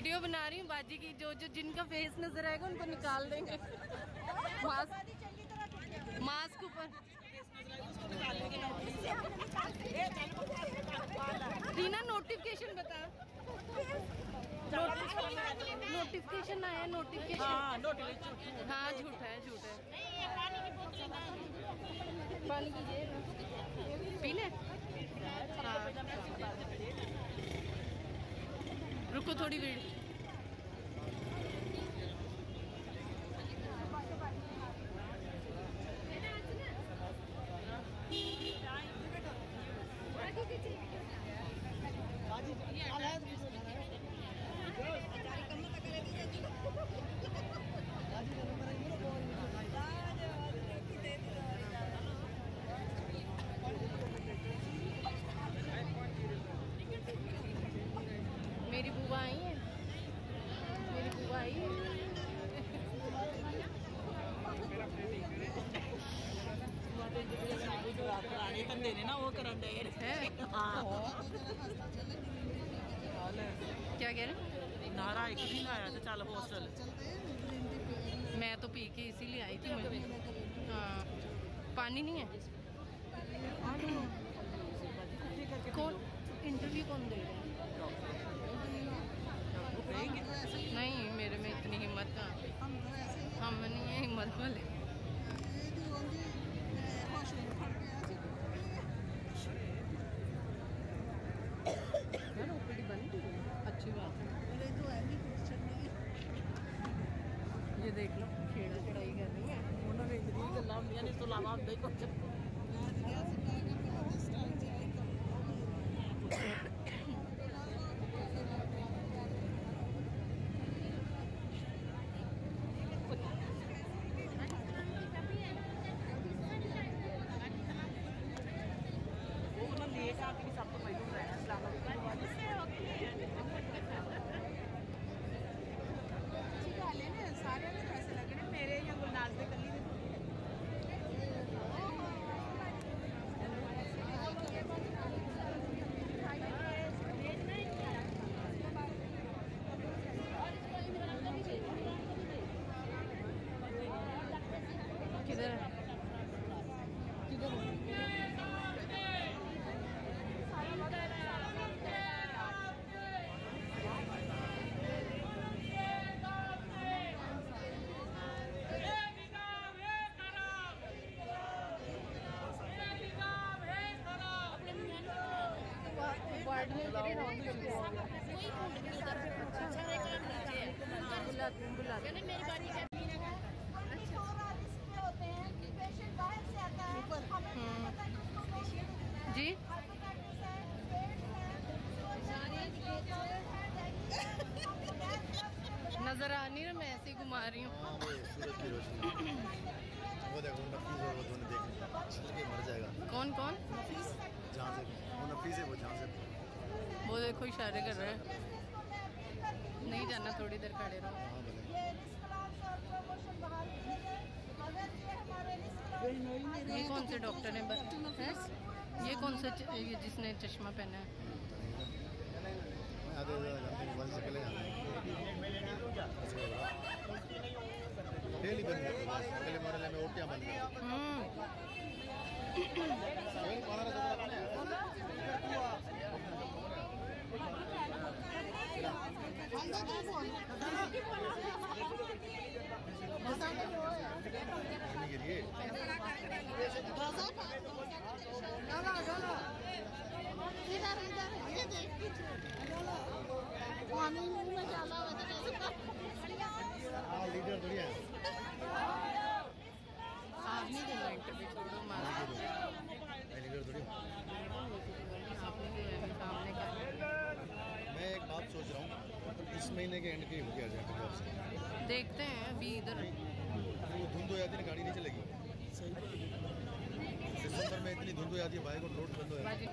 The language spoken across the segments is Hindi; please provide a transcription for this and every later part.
वीडियो बना रही हूँ बाजी की जो जो जिनका फेस नज़र आएगा उनको निकाल देंगे। मास्क मास्क ऊपर। रीना नोटिफिकेशन बता। नोटिफिकेशन आया नोटिफिकेशन हाँ हाँ झूठा है झूठा है। पानी कीजिए पीने हाँ। रुको थोड़ी देर। क्या कह रहे नारा एक दिन आया था हॉस्टल। मैं तो पी के इसीलिए आई थी मुझे। हाँ। पानी नहीं है? कौन? इंटरव्यू कौन दे तो नहीं मेरे में इतनी हिम्मत तो हम नहीं है हिम्मत वाले। আমার जी। नज़र आ नहीं रहा मैं ऐसे ही घुमा रही हूँ। हाँ वो सूरज की रोशनी। वो देखो नफीस और वो दोनों देख मर जाएगा। कौन कौन? जहाँ से वो नफीस है वो जहाँ से। देखो इशारे कर रहे हैं। नहीं जाना थोड़ी देर खड़े रहो। ये कौन से डॉक्टर हैं? बस ये कौन सा ये जिसने चश्मा पहना है? डेली बंद है पहले में ओटियाँ बंद है के लिए इधर इधर ये देख पानी मुँह में डाला हुआ था कैसे लीडर बढ़िया है। आप इंटरव्यू छोड़ो मारा लीडर थोड़ी हूँ। आपने दिया है सामने का मैं एक बात सोच रहा हूँ इस महीने के एंड के हो गया जाए पंजाब से। देखते हैं अभी इधर। वो धुंध हो जाती है गाड़ी नहीं चलेगी। दिसंबर में इतनी धुंध हो जाती है बाइक और रोड बंद हो जाती है।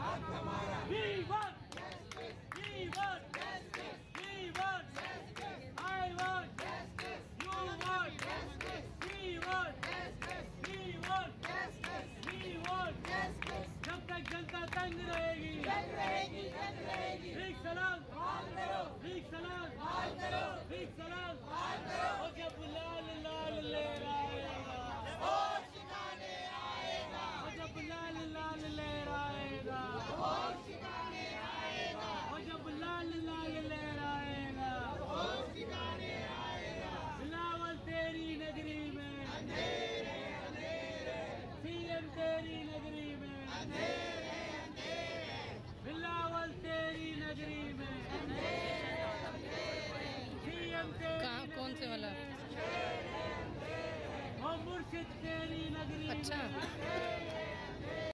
हक हमारा we want justice I want you want justice we want जब तक जनता तंग रहेगी तंग रहेगी तंग रहेगी ठीक सलाम हाल करो ठीक सलाम हाल करो ठीक सलाम हाल करो